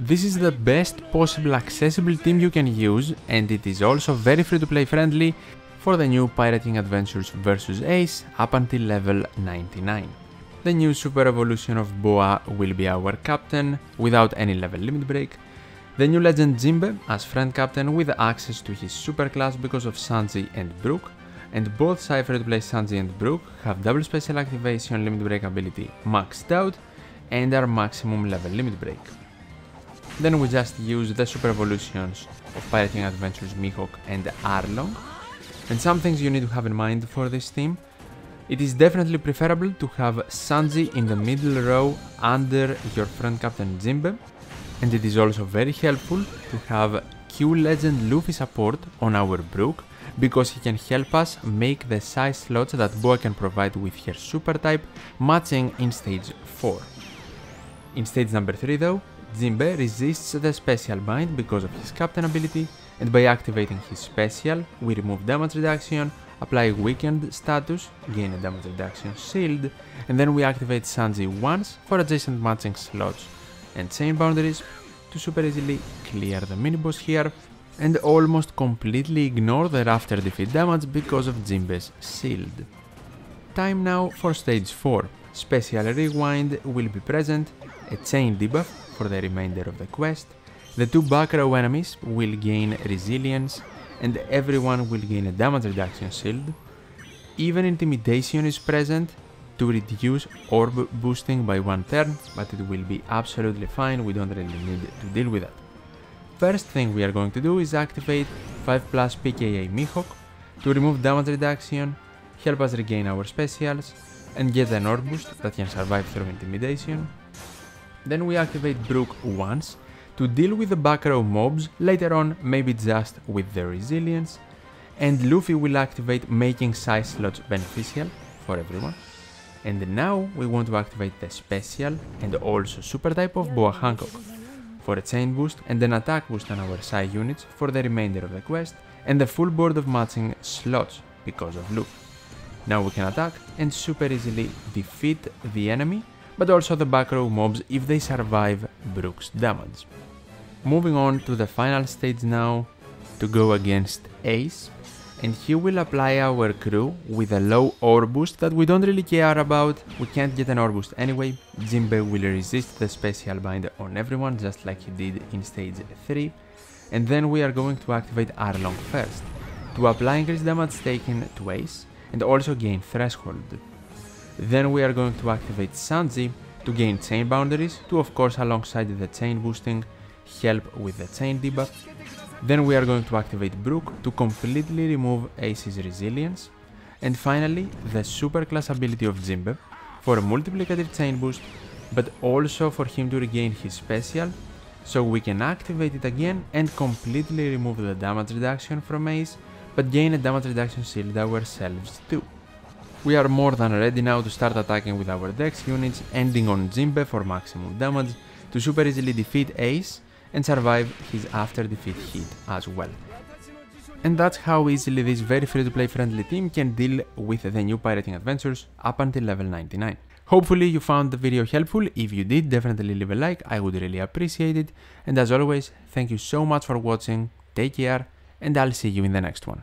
This is the best possible accessible team you can use and it is also very free to play friendly for the new Pirate King Adventures vs Ace up until level 99. The new super evolution of Boa will be our captain without any level limit break. The new legend Jinbe as friend captain with access to his super class because of Sanji and Brook. And both Cypher to play Sanji and Brook have double special activation limit break ability maxed out and are maximum level limit break. Then we just use the super evolutions of Pirate King Adventures Mihawk and Arlong. And some things you need to have in mind for this team it is definitely preferable to have Sanji in the middle row under your friend Captain Jinbe, and it is also very helpful to have Q Legend Luffy support on our Brook, because he can help us make the Psy slots that Boa can provide with her super type matching in stage 4. In stage number 3 though, Jinbe resists the special bind because of his captain ability and by activating his special, we remove damage reduction apply weakened status, gain a damage reduction shield, and then we activate Sanji once for adjacent matching slots and chain boundaries to super easily clear the mini-boss here and almost completely ignore the after defeat damage because of Jinbe's shield. Time now for stage 4. Special Rewind will be present, a chain debuff for the remainder of the quest, the two back row enemies will gain resilience and everyone will gain a damage reduction shield. Even intimidation is present to reduce orb boosting by one turn, but it will be absolutely fine, we don't really need to deal with that. First thing we are going to do is activate 5 plus PKA Mihawk to remove damage reduction, help us regain our specials, and get an orb boost that can survive through intimidation. Then we activate Brook once to deal with the back row mobs later on maybe just with their resilience and Luffy will activate making Psy slots beneficial for everyone. And now we want to activate the special and also super type of Boa Hancock for a chain boost and an attack boost on our Psy units for the remainder of the quest and the full board of matching slots because of Luffy. Now we can attack and super easily defeat the enemy but also the back row mobs if they survive Brook's damage. Moving on to the final stage now to go against Ace and he will apply our crew with a low orb boost that we don't really care about, we can't get an orb boost anyway, Jinbe will resist the special bind on everyone just like he did in stage 3 and then we are going to activate Arlong first to apply increased damage taken to Ace and also gain threshold. Then we are going to activate Sanji to gain chain boundaries to of course alongside the chain boosting help with the chain debuff. Then we are going to activate Brook to completely remove Ace's resilience. And finally, the super class ability of Jinbe for a multiplicative chain boost, but also for him to regain his special, so we can activate it again and completely remove the damage reduction from Ace, but gain a damage reduction shield ourselves too. We are more than ready now to start attacking with our Dex units, ending on Jinbe for maximum damage, to super easily defeat Ace, and survive his after defeat hit as well. And that's how easily this very free to play friendly team can deal with the new Pirate King Adventures up until level 99. Hopefully you found the video helpful, if you did definitely leave a like, I would really appreciate it, and as always, thank you so much for watching, take care, and I'll see you in the next one.